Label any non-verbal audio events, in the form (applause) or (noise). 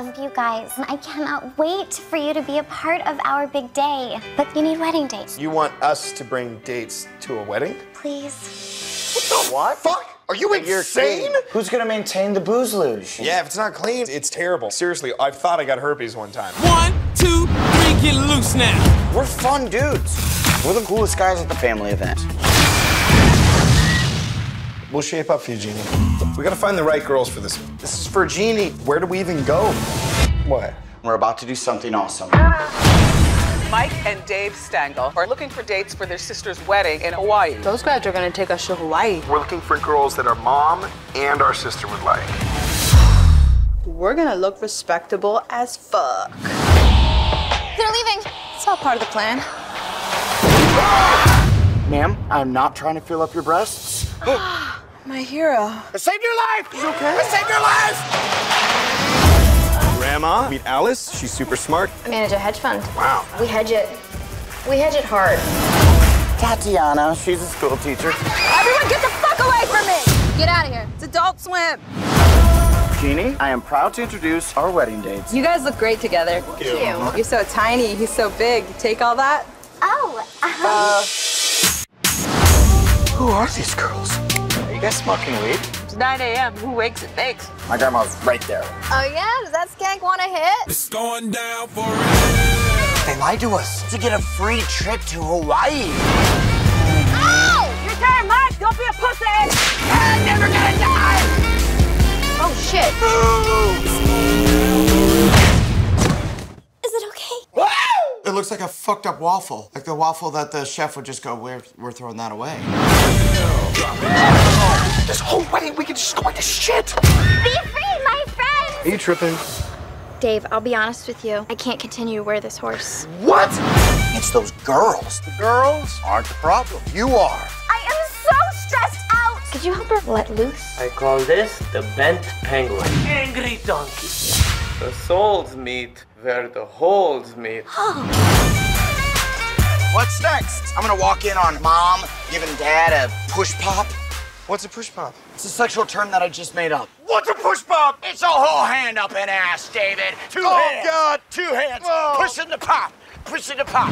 of you guys, and I cannot wait for you to be a part of our big day. But you need wedding dates. You want us to bring dates to a wedding? Please. What the what? Fuck! Are you insane? Who's gonna maintain the booze luge? Yeah, if it's not clean, it's terrible. Seriously, I thought I got herpes one time. One, two, three, get loose now. We're fun dudes. We're the coolest guys at the family event. We'll shape up for you, Jeannie. We gotta find the right girls for this. This is for Jeannie. Where do we even go? What? We're about to do something awesome. Mike and Dave Stangle are looking for dates for their sister's wedding in Hawaii. Those guys are gonna take us to Hawaii. We're looking for girls that our mom and our sister would like. We're gonna look respectable as fuck. They're leaving. It's all part of the plan. Ma'am, I'm not trying to fill up your breasts. (gasps) (gasps) (gasps) My hero. I saved your life! You okay? I saved your life! Grandma, meet Alice. She's super smart. Manage a hedge fund. Wow. We hedge it. We hedge it hard. Tatiana, she's a school teacher. Everyone get the fuck away from me! Get out of here. It's Adult Swim. Jeannie, I am proud to introduce our wedding dates. You guys look great together. Thank you. You're so tiny, he's so big. You take all that? Oh, uh, Who are these girls? Are you guys smoking weed? It's 9 a.m. Who wakes and bakes? My grandma's right there. Oh yeah? Does that skank want a hit? It's going down for real. They lied to us to get a free trip to Hawaii. Your turn, Mike. Don't be a pussy. I'm never gonna die! Oh shit. is it okay? It looks like a fucked up waffle. Like the waffle that the chef would just go, we're, we're throwing that away. This whole wedding weekend is going to shit! Be free, my friend! Are you tripping? Dave, I'll be honest with you. I can't continue to wear this horse. What? It's those girls. The girls aren't the problem. You are. I am so stressed out! Could you help her let loose? I call this the bent penguin. Angry donkey. The souls meet where the holes meet. Oh. What's next? I'm gonna walk in on mom giving dad a push pop. What's a push pop? It's a sexual term that I just made up. What's a push pop? It's a whole hand up an ass, David. Two Oh, hands. Oh God. Two hands. Whoa. Pushing the pop. Pushing the pop.